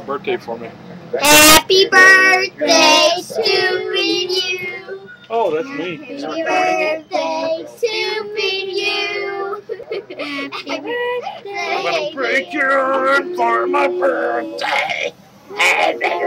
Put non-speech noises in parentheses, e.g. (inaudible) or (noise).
birthday for me. Happy birthday to you. Oh, that's me. Happy birthday to you. (laughs) Happy birthday. I'm gonna break your heart for my birthday. Happy birthday.